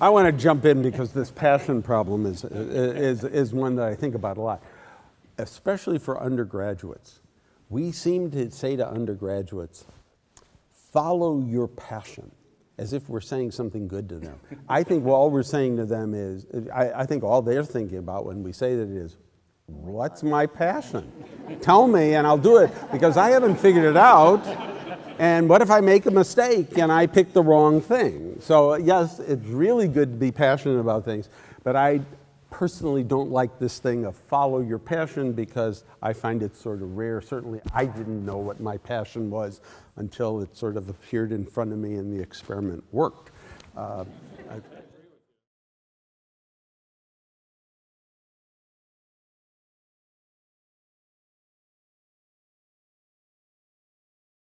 I want to jump in because this passion problem is, is, is one that I think about a lot, especially for undergraduates. We seem to say to undergraduates, follow your passion, as if we're saying something good to them. I think all we're saying to them is, I, I think all they're thinking about when we say that is, what's my passion? Tell me and I'll do it because I haven't figured it out. And what if I make a mistake and I pick the wrong thing? So, yes, it's really good to be passionate about things, but I personally don't like this thing of follow your passion because I find it sort of rare. Certainly, I didn't know what my passion was until it sort of appeared in front of me and the experiment worked. Uh, I,